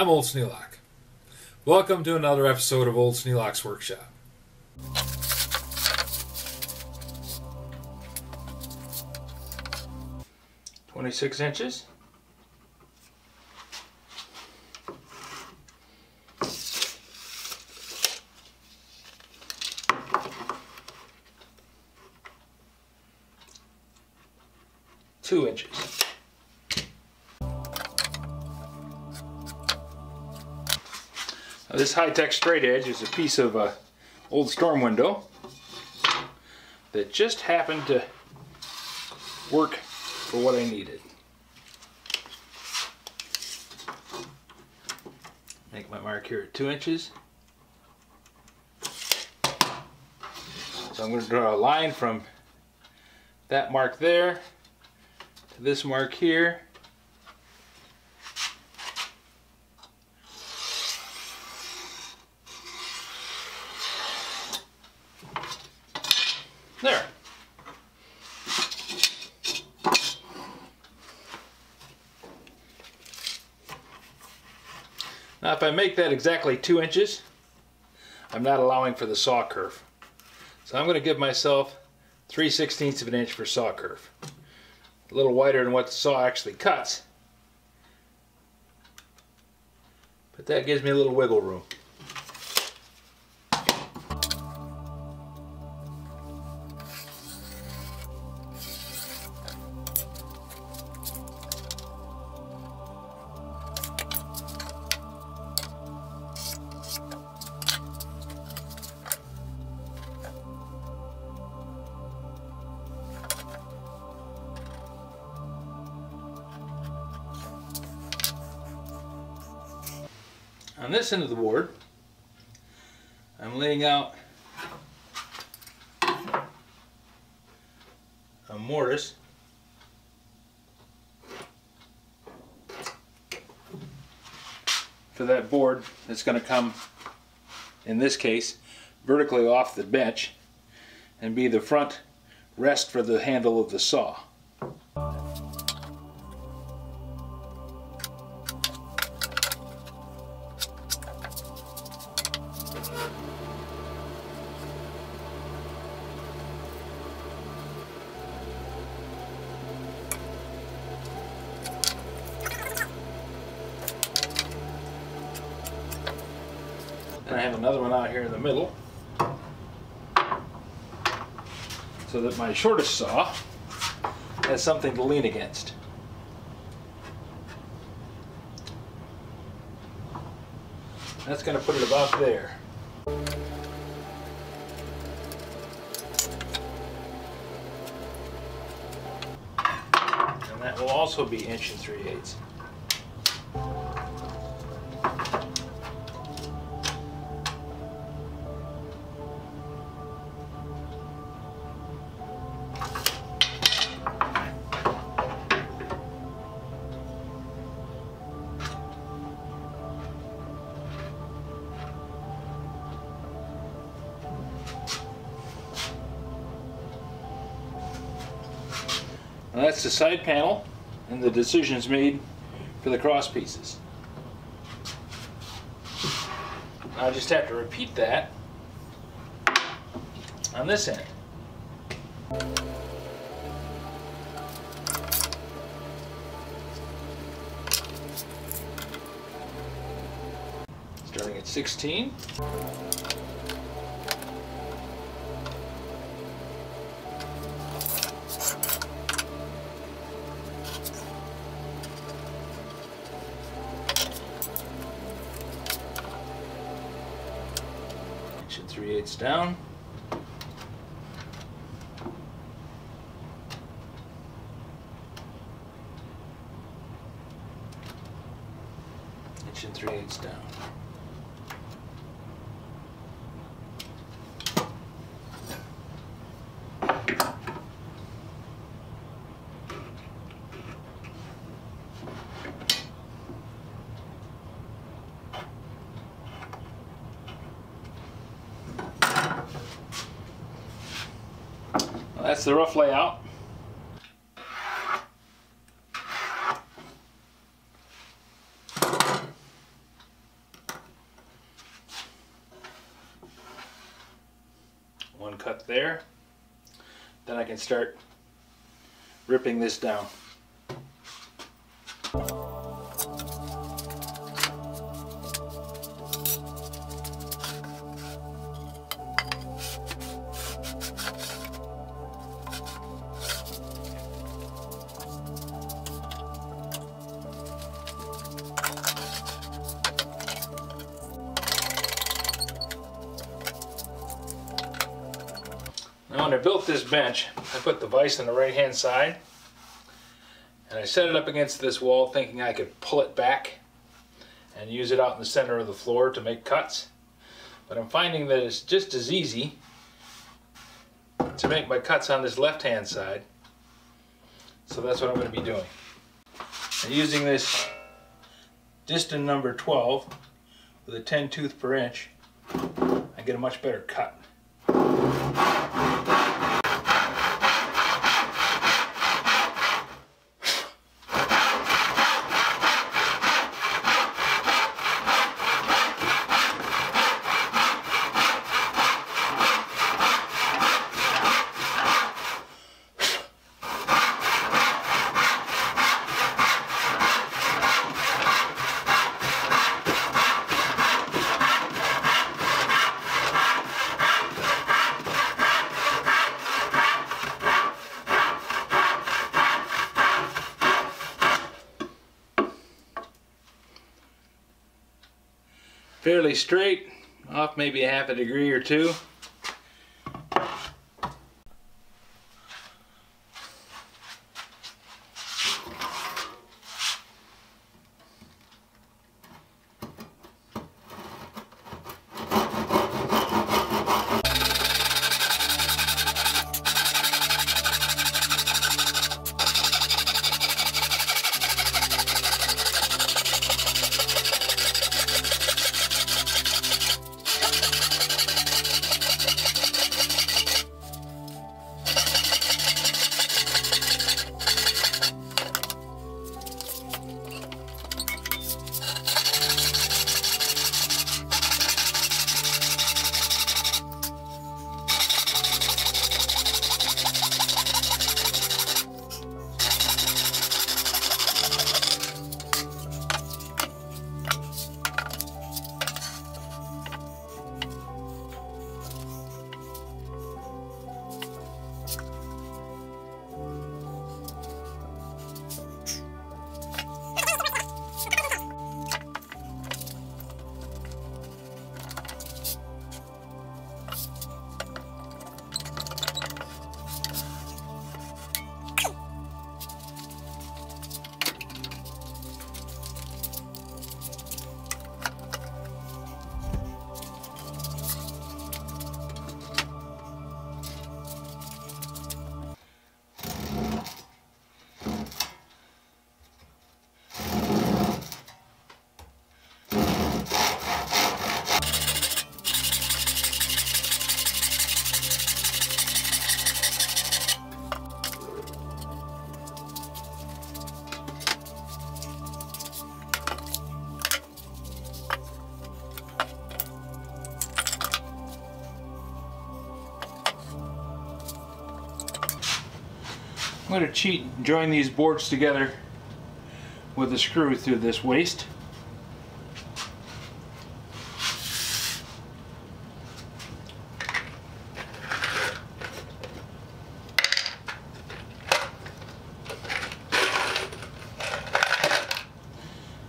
I'm Old Sneelock. Welcome to another episode of Old Sneelock's Workshop. Twenty-six inches. Two inches. This high-tech straight edge is a piece of uh, old storm window that just happened to work for what I needed. Make my mark here at two inches. So I'm going to draw a line from that mark there to this mark here. There. Now if I make that exactly two inches, I'm not allowing for the saw kerf. So I'm going to give myself 3 16ths of an inch for saw kerf. A little wider than what the saw actually cuts. But that gives me a little wiggle room. On this end of the board, I'm laying out a mortise for that board that's going to come, in this case, vertically off the bench and be the front rest for the handle of the saw. Another one out here in the middle. So that my shortest saw has something to lean against. That's going to put it about there. And that will also be inch and three eighths. Now that's the side panel and the decisions made for the cross pieces. I just have to repeat that on this end. Starting at 16. Down. Inch and three eighths down. that's the rough layout. One cut there. Then I can start ripping this down. When I built this bench, I put the vise on the right hand side and I set it up against this wall thinking I could pull it back and use it out in the center of the floor to make cuts. But I'm finding that it's just as easy to make my cuts on this left hand side. So that's what I'm going to be doing. I'm using this Disston number 12 with a 10 tooth per inch. I get a much better cut. Fairly straight, off maybe a half a degree or two. I'm going to cheat and join these boards together with a screw through this waste.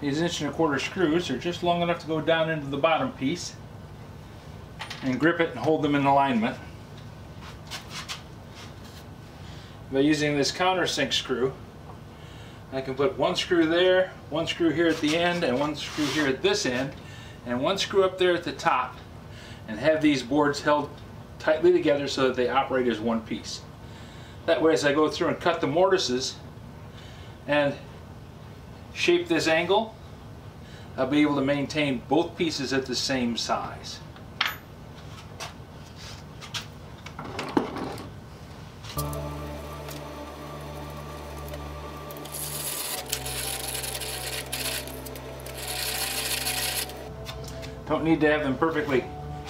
These inch and a quarter screws are just long enough to go down into the bottom piece and grip it and hold them in alignment. By using this countersink screw I can put one screw there, one screw here at the end, and one screw here at this end, and one screw up there at the top, and have these boards held tightly together so that they operate as one piece. That way as I go through and cut the mortises and shape this angle, I'll be able to maintain both pieces at the same size. Don't need to have them perfectly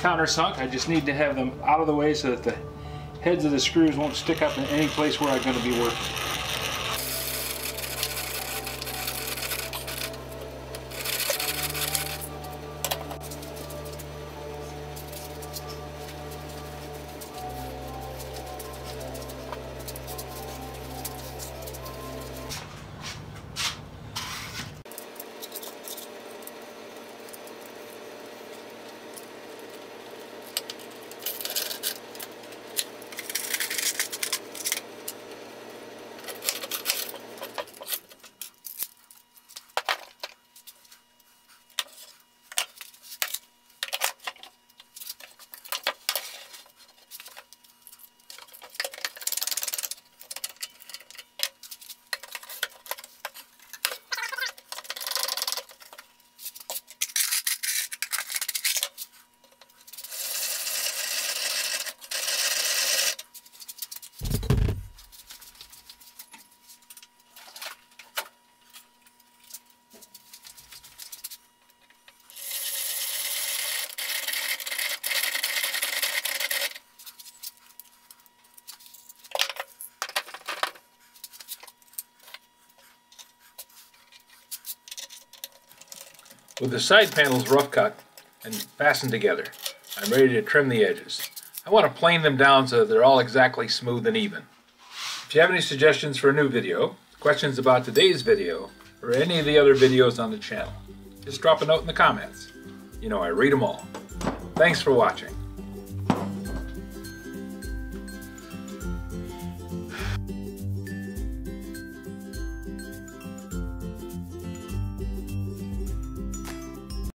countersunk. I just need to have them out of the way so that the heads of the screws won't stick up in any place where I'm going to be working. With the side panels rough cut and fastened together, I'm ready to trim the edges. I want to plane them down so that they're all exactly smooth and even. If you have any suggestions for a new video, questions about today's video, or any of the other videos on the channel, just drop a note in the comments. You know I read them all. Thanks for watching.